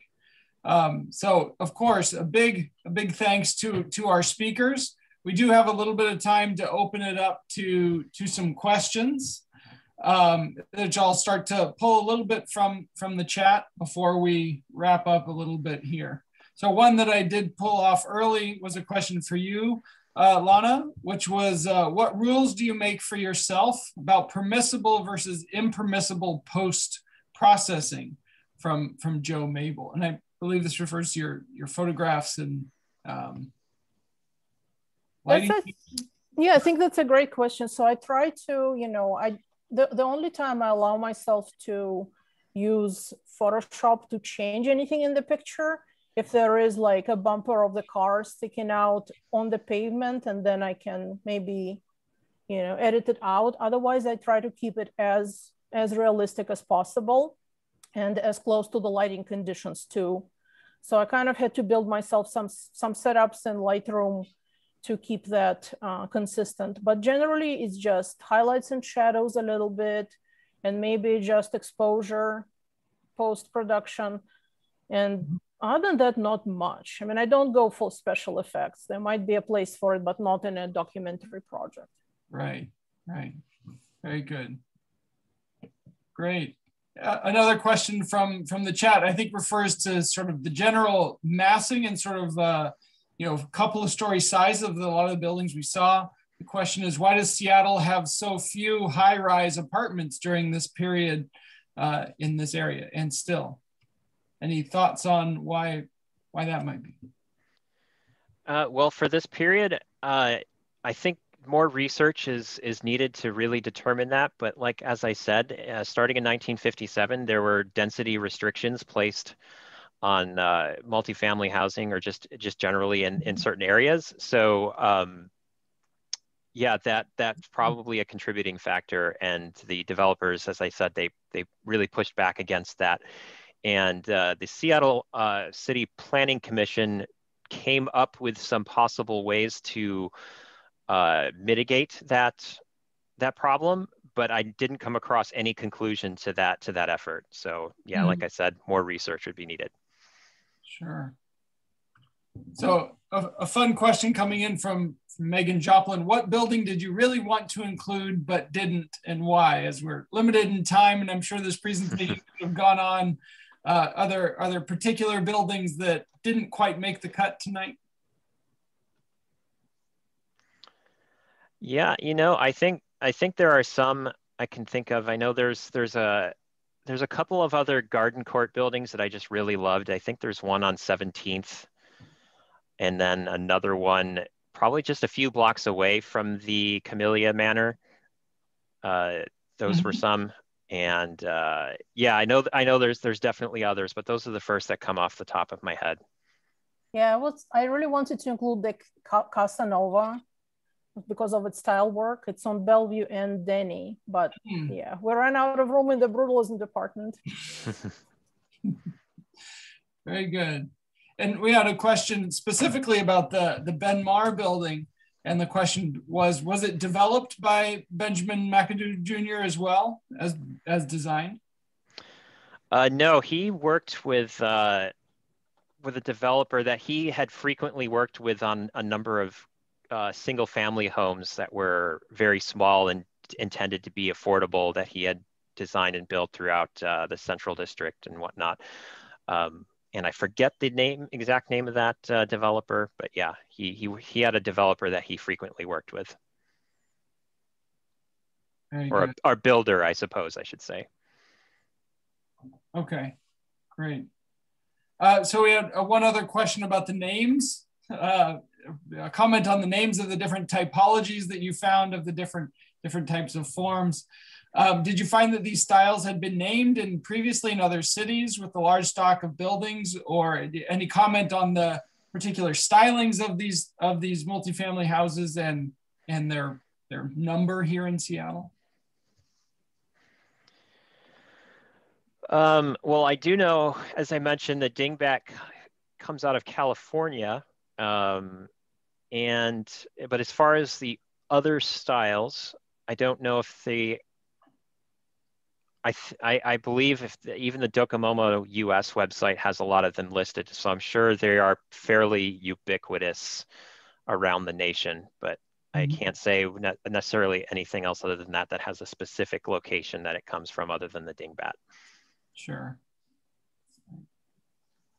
Um, so of course, a big a big thanks to to our speakers. We do have a little bit of time to open it up to to some questions, um, which I'll start to pull a little bit from from the chat before we wrap up a little bit here. So one that I did pull off early was a question for you, uh, Lana, which was uh, what rules do you make for yourself about permissible versus impermissible post processing from from Joe Mabel? And I believe this refers to your your photographs and um, Lighting? yeah, I think that's a great question. So I try to, you know, I the, the only time I allow myself to use Photoshop to change anything in the picture if there is like a bumper of the car sticking out on the pavement and then I can maybe, you know, edit it out. Otherwise, I try to keep it as, as realistic as possible and as close to the lighting conditions too. So I kind of had to build myself some, some setups in Lightroom to keep that uh, consistent. But generally it's just highlights and shadows a little bit and maybe just exposure post-production. And other than that, not much. I mean, I don't go for special effects. There might be a place for it, but not in a documentary project. Right, right. Very good. Great. Uh, another question from from the chat, I think refers to sort of the general massing and sort of uh, you know, couple of story size of the, a lot of the buildings we saw. The question is, why does Seattle have so few high-rise apartments during this period uh, in this area and still? Any thoughts on why why that might be? Uh, well, for this period, uh, I think more research is is needed to really determine that. But like as I said, uh, starting in 1957, there were density restrictions placed on uh, multifamily housing or just just generally in, in certain areas. So um, yeah, that that's probably a contributing factor. And the developers, as I said, they they really pushed back against that. And uh, the Seattle uh, City Planning Commission came up with some possible ways to uh, mitigate that that problem, but I didn't come across any conclusion to that to that effort. So yeah, mm-hmm. like I said, more research would be needed. Sure. So a, a, fun question coming in from, from Megan Joplin. What building did you really want to include but didn't and why? As we're limited in time and I'm sure this presentation could have gone on, uh, are, there, are there particular buildings that didn't quite make the cut tonight? Yeah, you know, I think I think there are some I can think of. I know there's there's a there's a couple of other garden court buildings that I just really loved. I think there's one on 17th and then another one probably just a few blocks away from the Camellia Manor. Uh, those mm-hmm. were some. And uh, yeah, I know I know there's there's definitely others, but those are the first that come off the top of my head. Yeah, well, I really wanted to include the Casanova because of its style work. It's on Bellevue and Denny, but mm. yeah, we ran out of room in the brutalism department. Very good. And we had a question specifically about the, the Benmar building. And the question was, was it developed by Benjamin McAdoo Jr. as well as, as designed? Uh, no, he worked with, uh, with a developer that he had frequently worked with on a number of uh, single family homes that were very small and intended to be affordable that he had designed and built throughout uh, the central district and whatnot. Um, and I forget the name, exact name of that uh, developer, but yeah, he, he, he had a developer that he frequently worked with. Very or a, our builder, I suppose I should say. Okay, great. Uh, so we had uh, one other question about the names. Uh, a comment on the names of the different typologies that you found of the different different types of forms. Um, did you find that these styles had been named in previously in other cities with a large stock of buildings, or any comment on the particular stylings of these of these multifamily houses and and their their number here in Seattle? Um, well, I do know, as I mentioned, the dingbat comes out of California, um, and but as far as the other styles, I don't know if they. I, I, I believe if the, even the Docomomo US website has a lot of them listed, so I'm sure they are fairly ubiquitous around the nation. But I mm-hmm. can't say necessarily anything else other than that that has a specific location that it comes from other than the dingbat. Sure.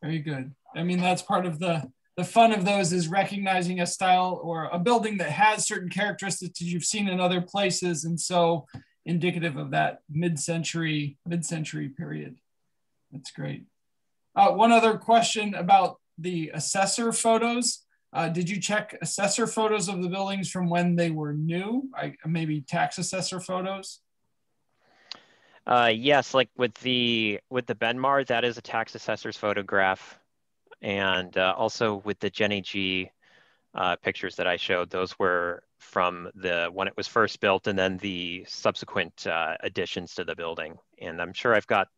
Very good. I mean, that's part of the the fun of those is recognizing a style or a building that has certain characteristics that you've seen in other places and so indicative of that mid-century mid-century period that's great uh, one other question about the assessor photos Uh, did you check assessor photos of the buildings from when they were new? I, maybe tax assessor photos? Uh, yes, like with the with the Benmar, that is a tax assessor's photograph, and uh, also with the Jenny G uh, pictures that I showed, those were from the when it was first built, and then the subsequent uh, additions to the building. And I'm sure I've got,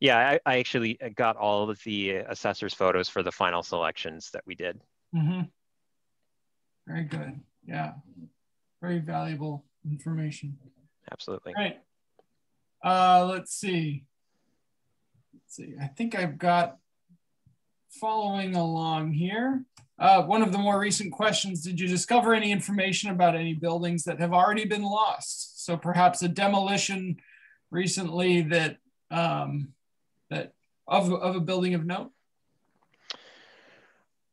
yeah, I, I actually got all of the assessor's photos for the final selections that we did. Mm-hmm. Very good. Yeah, very valuable information. Absolutely. Right. Uh, let's see. Let's see. I think I've got following along here. Uh, one of the more recent questions, did you discover any information about any buildings that have already been lost? So perhaps a demolition recently that, um, that of, of a building of note?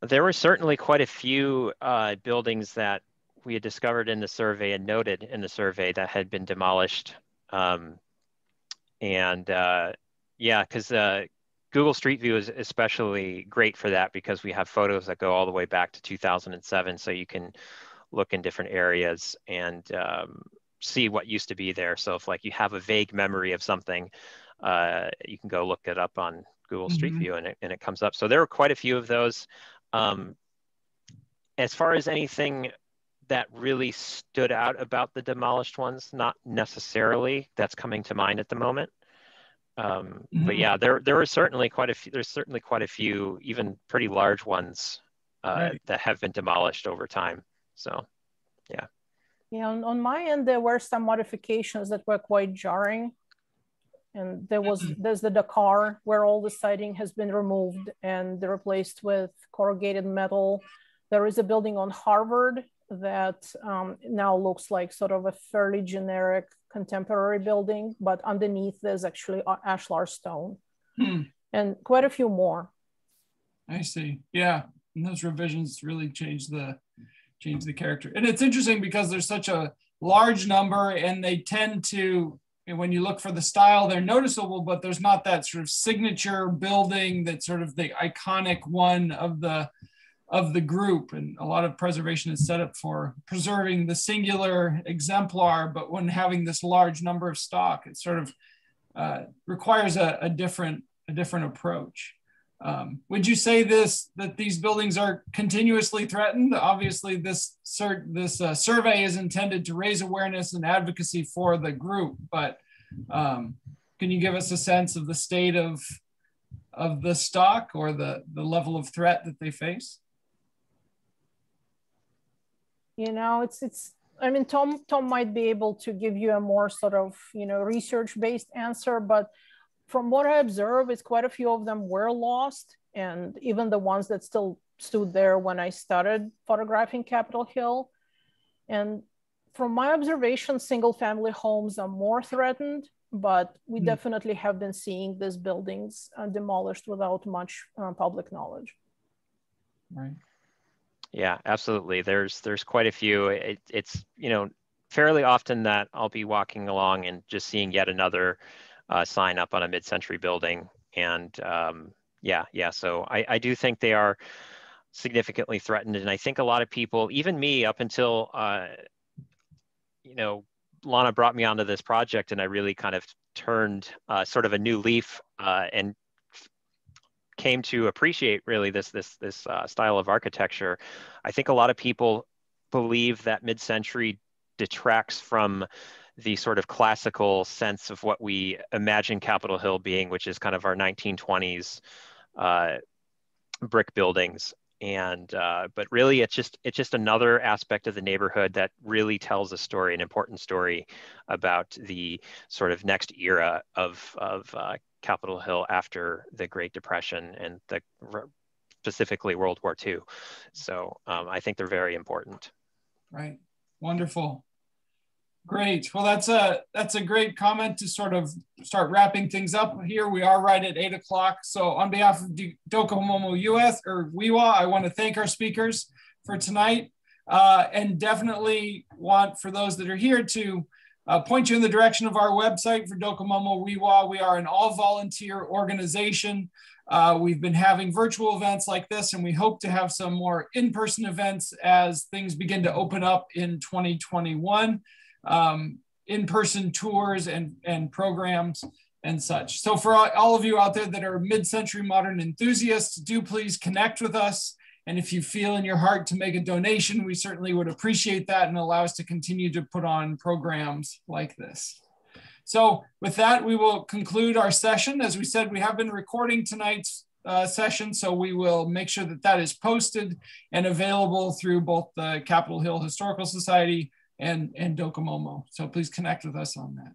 There were certainly quite a few uh, buildings that we had discovered in the survey and noted in the survey that had been demolished. Um, and uh, yeah, because uh, Google Street View is especially great for that because we have photos that go all the way back to 2007. So you can look in different areas and um, see what used to be there. So if like you have a vague memory of something, uh, you can go look it up on Google Street mm-hmm. View and it, and it comes up. So there are quite a few of those. Um, as far as anything that really stood out about the demolished ones, not necessarily that's coming to mind at the moment. Um, mm-hmm. But yeah, there there are certainly quite a few. There's certainly quite a few, even pretty large ones uh, right. that have been demolished over time. So, yeah. Yeah, on, on my end, there were some modifications that were quite jarring and there was mm-hmm. there's the Dakar where all the siding has been removed and replaced with corrugated metal. There is a building on Harvard that um, now looks like sort of a fairly generic contemporary building, but underneath there's actually ashlar stone hmm. and quite a few more. I see. Yeah, and those revisions really change the change the character. And it's interesting because there's such a large number, and they tend to when you look for the style, they're noticeable, but there's not that sort of signature building that sort of the iconic one of the of the group. And a lot of preservation is set up for preserving the singular exemplar, but when having this large number of stock, it sort of uh, requires a, a, different a different approach. Um, would you say this that these buildings are continuously threatened? Obviously, this this uh, survey is intended to raise awareness and advocacy for the group, but um, can you give us a sense of the state of of the stock or the the level of threat that they face? You know, it's it's. I mean, Tom Tom might be able to give you a more sort of you know research based answer, but from what I observe, it's quite a few of them were lost, and even the ones that still stood there when I started photographing Capitol Hill. And from my observation, single family homes are more threatened, but we mm. definitely have been seeing these buildings uh, demolished without much uh, public knowledge. Right. Yeah, absolutely. There's there's quite a few. It, it's you know fairly often that I'll be walking along and just seeing yet another uh, sign up on a mid-century building. And um, yeah, yeah. So I, I do think they are significantly threatened. And I think a lot of people, even me, up until uh, you know, Lana brought me onto this project, and I really kind of turned uh, sort of a new leaf uh, and came to appreciate really this this this uh, style of architecture. I think a lot of people believe that mid-century detracts from the sort of classical sense of what we imagine Capitol Hill being, which is kind of our 1920s uh, brick buildings. And uh, but really, it's just it's just another aspect of the neighborhood that really tells a story, an important story about the sort of next era of of uh, Capitol Hill after the Great Depression and the specifically World War II. So um, I think they're very important. Right. Wonderful. Great. Well, that's a that's a great comment to sort of start wrapping things up here. We are right at eight o'clock. So on behalf of Docomomo US or WEWA, I want to thank our speakers for tonight, uh, and definitely want for those that are here to uh, point you in the direction of our website for Docomomo WeWa. We are an all volunteer organization. Uh, we've been having virtual events like this, and we hope to have some more in person events as things begin to open up in 2021. Um, in person tours and, and programs and such. So, for all of you out there that are mid century modern enthusiasts, do please connect with us. And if you feel in your heart to make a donation, we certainly would appreciate that and allow us to continue to put on programs like this. So with that, we will conclude our session. As we said, we have been recording tonight's uh, session, so we will make sure that that is posted and available through both the Capitol Hill Historical Society and, and Docomomo. So please connect with us on that.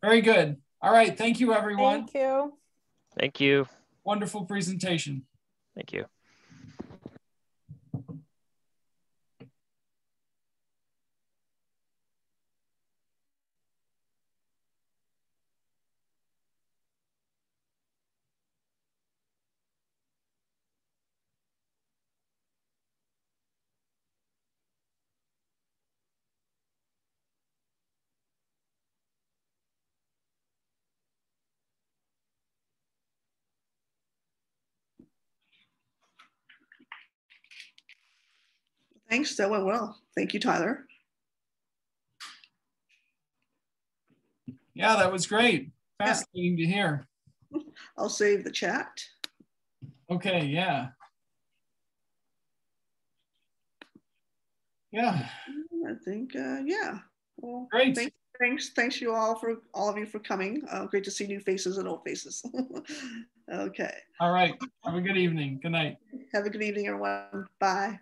Very good. All right. Thank you, everyone. Thank you. Thank you. Wonderful presentation. Thank you. Thanks, that went well. Thank you, Tyler. Yeah, that was great. Fascinating yeah. to hear. I'll save the chat. Okay, yeah. Yeah. I think, uh, yeah. Well, great. Thanks, thanks, thanks you all for all of you for coming. Uh, great to see new faces and old faces. okay. All right. Have a good evening. Good night. Have a good evening, everyone. Bye.